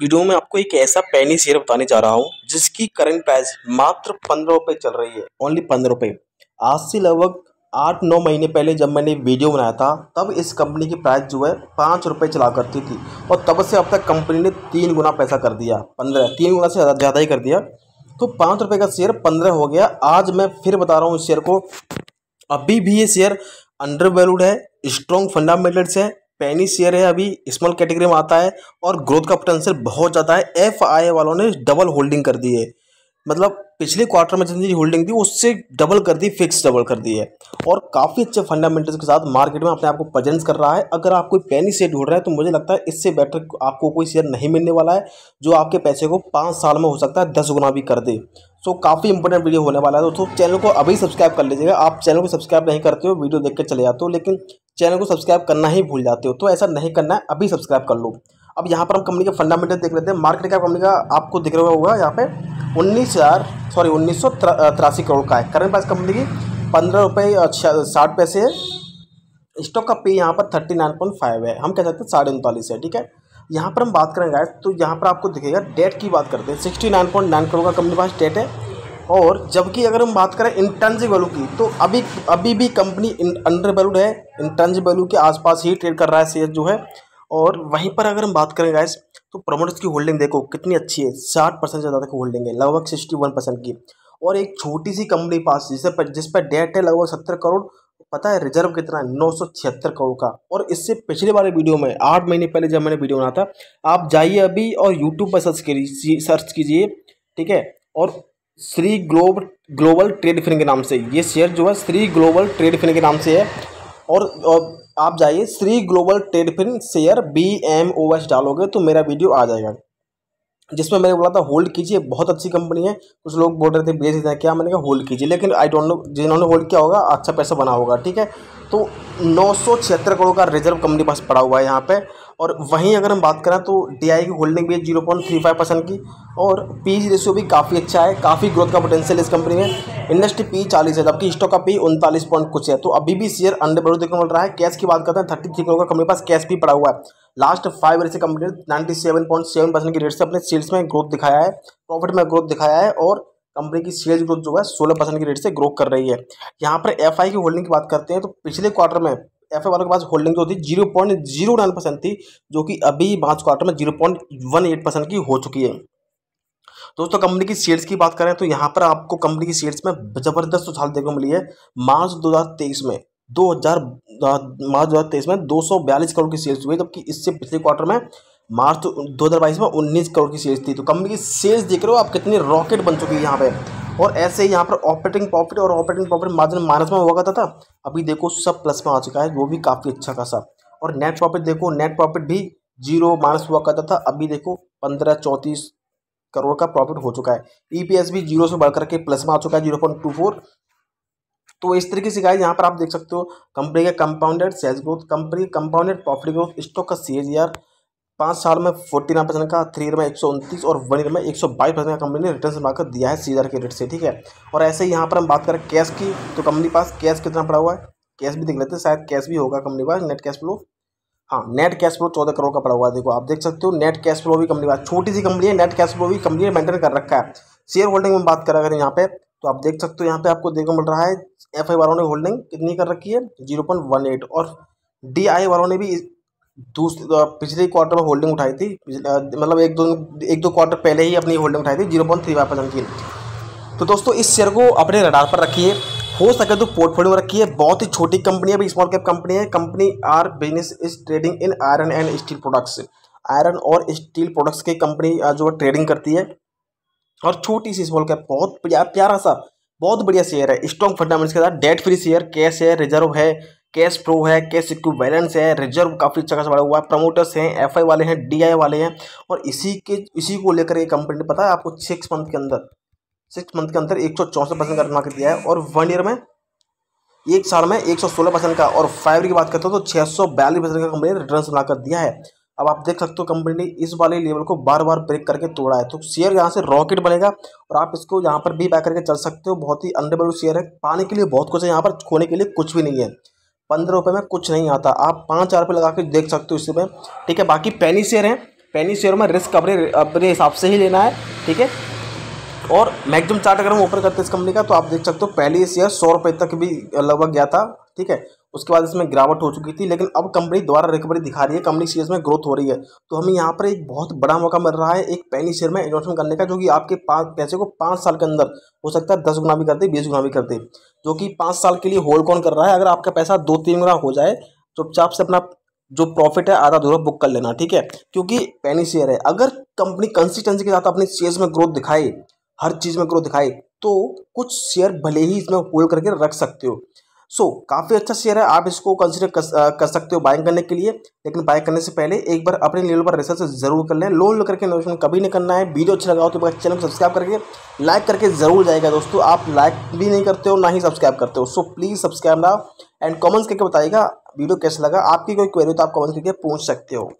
Video में आपको एक ऐसा पैनी शेयर बताने जा रहा हूँ, जिसकी करंट प्राइस मात्र पंद्रह रुपये चल रही है। ओनली पंद्रह रुपये आज से लगभग आठ नौ महीने पहले जब मैंने वीडियो बनाया था, तब इस कंपनी की प्राइस जो है पाँच रुपये चला करती थी। और तब से अब तक कंपनी ने तीन गुना पैसा कर दिया। पंद्रह, तीन गुना से ज़्यादा ही कर दिया। तो पाँच रुपये का शेयर पंद्रह हो गया। आज मैं फिर बता रहा हूँ इस शेयर को। अभी भी ये शेयर अंडर वैल्यूड है स्ट्रॉन्ग फंडामेंटल्स है पैनी शेयर है अभी स्मॉल कैटेगरी में आता है और ग्रोथ का पोटेंशियल बहुत ज़्यादा है। एफ़ आई वालों ने डबल होल्डिंग कर दी है। मतलब पिछले क्वार्टर में जितनी होल्डिंग थी, उससे डबल कर दी फिक्स डबल कर दी है। और काफ़ी अच्छे फंडामेंटल्स के साथ मार्केट में अपने आप को प्रेजेंस कर रहा है। अगर आप कोई पैनी शेयर ढूंढ रहे हैं तो मुझे लगता है इससे बेटर आपको कोई शेयर नहीं मिलने वाला है, जो आपके पैसे को पाँच साल में हो सकता है, दस गुना भी कर दे। सो काफ़ी इंपॉर्टेंट वीडियो होने वाला है। दोस्तों, चैनल को अभी सब्सक्राइब कर लीजिएगा। आप चैनल को सब्सक्राइब नहीं करते हो वीडियो देख के चले जाते हो, लेकिन चैनल को सब्सक्राइब करना ही भूल जाते हो। तो ऐसा नहीं करना है, अभी सब्सक्राइब कर लो। अब यहाँ पर हम कंपनी के फंडामेंटल देख लेते हैं। मार्केट कैप कंपनी का आपको दिख रहा होगा यहाँ पे उन्नीस हज़ार सॉरी उन्नीस सौ तिरासी करोड़ का है। करंट प्राइस कंपनी की पंद्रह रुपये साठ पैसे है। स्टॉक का पे यहाँ पर थर्टी नाइन पॉइंट फाइव है। हम कह सकते हैं साढ़े उनतालीस है, ठीक है? यहाँ पर हम बात करेंगे तो यहाँ पर आपको दिखेगा डेट की बात करते हैं। Sixty nine point nine crore का कंपनी पास डेट है। और जबकि अगर हम बात करें इंटर्नजी वैल्यू की तो अभी अभी भी कंपनी अंडर वैल्यूड है इंटर्नजी वैल्यू के आसपास ही ट्रेड कर रहा है शेयर जो है। और वहीं पर अगर हम बात करें गाइस तो प्रमोटर्स की होल्डिंग देखो, कितनी अच्छी है, साठ परसेंट से ज़्यादा की होल्डिंग है, लगभग सिक्सटी वन परसेंट की। और एक छोटी सी कंपनी पास, जिसे पर, जिस पर डेट है, लगभग सत्तर करोड़, पता है रिज़र्व कितना है, नौ सौ छिहत्तर करोड़ का। और इससे पिछले वाले वीडियो में, आठ महीने पहले जब मैंने वीडियो बनाया था, आप जाइए अभी और यूट्यूब पर सर्च कीजिए सर्च कीजिए, ठीक है? और Shri Globe Global Trade Fin के नाम से। ये शेयर जो है श्री ग्लोबल ट्रेड फिन के नाम से है। और, और आप जाइए Shri Global Trade Fin share B M O S डालोगे तो मेरा वीडियो आ जाएगा। जिसमें मैंने बोला था होल्ड कीजिए बहुत अच्छी कंपनी है। कुछ लोग बोल रहे थे बेच देते हैं क्या? मैंने कहा होल्ड कीजिए। लेकिन आई डोंट नो जिन्होंने होल्ड किया होगा अच्छा पैसा बना होगा ठीक है? तो नौ सौ छिहत्तर करोड़ का रिज़र्व कंपनी पास पड़ा हुआ है यहाँ पे। और वहीं अगर हम बात करें तो डीआई की होल्डिंग भी है zero point three five percent की और पी रेशियो भी काफ़ी अच्छा है, काफ़ी ग्रोथ का पोटेंशियल इस कंपनी में। इंडस्ट्री पी चालीस है, जबकि स्टॉक का पी उनतालीस पॉइंट कुछ है। तो अभी भी शेयर अंडर बढ़ो देखने मिल रहा है। कैश की बात करते हैं थर्टी थ्री करोड़ का कंपनी पास कैश भी पड़ा हुआ है। लास्ट फाइव ईयर से कंपनी ने ninety seven point seven percent की रेट से अपने सेल्स में ग्रोथ दिखाया है प्रॉफिट में ग्रोथ दिखाया है और कंपनी की सेल्स ग्रोथ जो है, सोलह परसेंट की रेट से ग्रो कर रही है। यहाँ पर एफआई की होल्डिंग की बात करते हैं तो पिछले क्वार्टर में एफ़ वालों के पास होल्डिंग जो थी zero point zero nine percent थी, जो कि अभी पाँच क्वार्टर में zero point one eight percent की हो चुकी है। दोस्तों कंपनी की शेयर्स की बात करें तो यहाँ पर आपको कंपनी की शेयर्स में ज़बरदस्त उछाल देखने को मिली है। मार्च 2023 में 2000 मार्च 2023 में 242 करोड़ की सेल्स हुई, जबकि इससे पिछले क्वार्टर में मार्च दो हज़ार बाईस में उन्नीस करोड़ की सेल्स थी। तो कंपनी की सेल्स देख रहे हो आप, कितनी रॉकेट बन चुकी है यहाँ पे। और ऐसे ही यहाँ पर ऑपरेटिंग प्रॉफिट और ऑपरेटिंग प्रॉफिट मार्जिन माइनस में हुआ करता था। अभी देखो सब प्लस में आ चुका है, वो भी काफ़ी अच्छा खासा। और नेट प्रॉफिट देखो नेट प्रॉफिट भी ज़ीरो माइनस हुआ करता था। अभी देखो पंद्रह चौंतीस करोड़ का प्रॉफिट हो चुका है। ईपीएस भी ज़ीरो से बढ़कर के प्लस में आ चुका है ज़ीरो पॉइंट टू फोर तो इस तरीके से गाइस यहाँ पर आप देख सकते हो कंपनी का compounded sales growth company compounded profit growth stock का सी पाँच साल में फोर्टी नाइन परसेंट का, थ्री ईयर में एक सौ उनतीस और वन ईयर में एक सौ बाईस परसेंट का कंपनी ने रिटर्न बनाकर दिया है सीजर के रेट से, ठीक है? और ऐसे ही यहाँ पर हम बात करें कैश की तो कंपनी पास कैश कितना पड़ा हुआ है? कैश भी देख लेते हैं, शायद कैश भी होगा कंपनी पास नेट कैश फ्लो हाँ नेट कैश फ्लो चौदह करोड़ का पड़ा हुआ है, देखो, आप देख सकते हो नेट कैश फ्लो भी कंपनी पास, छोटी सी कंपनी है नेट कैश फ्लो भी कंपनी ने मेंटेन कर रखा है। शेयर होल्डिंग में बात करें अगर यहाँ पे तो आप देख सकते हो, यहाँ पे आपको देखने मिल रहा है एफ़ आई वालों ने होल्डिंग कितनी कर रखी है? ज़ीरो पॉइंट वन एट और डी आई वालों ने भी दूसरी पिछले क्वार्टर में होल्डिंग उठाई थी। मतलब एक दो एक दो क्वार्टर पहले ही अपनी होल्डिंग उठाई थी zero point three five percent की तो दोस्तों, इस शेयर को अपने रडार पर रखिए। हो सके तो पोर्टफोलियो में रखिए। बहुत ही छोटी कंपनी है स्मॉल कैप कंपनी है। Company our business is trading in iron and steel products iron और स्टील प्रोडक्ट्स की कंपनी जो है ट्रेडिंग करती है। और छोटी सी स्मॉल कैप बहुत प्यारा सा, बहुत बढ़िया शेयर है। स्ट्रॉन्ग फंडामेंट्स के साथ डेट फ्री शेयर कैश है रिज़र्व है। कैश प्रो है कैश बैलेंस है, रिज़र्व काफ़ी अच्छा खासा बढ़ा हुआ है प्रमोटर्स हैं, एफआई वाले हैं, डीआई वाले हैं, और इसी के, इसी को लेकर ये कंपनी ने पता है आपको सिक्स मंथ के अंदर सिक्स मंथ के अंदर एक सौ चौंसठ परसेंट का रिटर्न दिया है, और वन ईयर में, एक साल में एक सौ सोलह परसेंट का, और फाइव की बात करते हो तो छः सौ बयालीस परसेंट का कंपनी ने रिटर्न बनाकर दिया है। अब आप देख सकते हो कंपनी ने इस वाले लेवल को बार बार ब्रेक करके तोड़ा है तो शेयर यहाँ से रॉकेट बनेगा, और आप इसको यहाँ पर भी बैक करके चल सकते हो, बहुत ही अंडर शेयर है, पाने के लिए बहुत कुछ है, यहाँ पर खोने के लिए कुछ भी नहीं है। पंद्रह रुपये में कुछ नहीं आता। आप पाँच हज़ार रुपये लगा के देख सकते हो इस इसमें ठीक है, बाकी पैनी शेयर हैं। पेनी शेयर में रिस्क अपने अपने हिसाब से ही लेना है। ठीक है? और मैक्सिमम चार्ट अगर हम ओपन करते हैं इस कंपनी का तो आप देख सकते हो पहले शेयर सौ रुपये तक भी लगभग गया था। ठीक है? उसके बाद इसमें गिरावट हो चुकी थी, लेकिन अब कंपनी द्वारा रिकवरी दिखा रही है। कंपनी शेयर में ग्रोथ हो रही है। तो हमें यहाँ पर एक बहुत बड़ा मौका मिल रहा है एक पैनी शेयर में इन्वेस्टमेंट करने का, जो कि आपके पाँच पैसे को पाँच साल के अंदर, हो सकता है दस गुना भी कर दे, बीस गुना भी कर दे। जो कि पाँच साल के लिए होल्ड कौन कर रहा है? अगर आपका पैसा दो तीन गुना हो जाए, चुपचाप से अपना जो प्रॉफिट है, आधा दूरा बुक कर लेना, ठीक है? क्योंकि पैनी शेयर है। अगर कंपनी कंसिस्टेंसी के साथ अपने शेयर्स में ग्रोथ दिखाई हर चीज़ में ग्रोथ दिखाए तो कुछ शेयर भले ही इसमें होल्ड करके रख सकते हो। सो so, काफ़ी अच्छा शेयर है। आप इसको कंसिडर कर, कर सकते हो बाइंग करने के लिए। लेकिन बाइंग करने से पहले एक बार अपने लेवल पर रिसर्च ज़रूर कर लें। लोन लेकर के इन्वेस्टमेंट कभी नहीं करना है। वीडियो अच्छा लगा हो तो चैनल सब्सक्राइब करके लाइक करके ज़रूर जाएगा दोस्तों। आप लाइक भी नहीं करते हो ना ही सब्सक्राइब करते हो। सो प्लीज़ सब्सक्राइब ना एंड कॉमेंट्स करके बताइएगा। वीडियो कैसा लगा? आपकी कोई क्वेरी तो आप कॉमेंट करके पूछ सकते हो।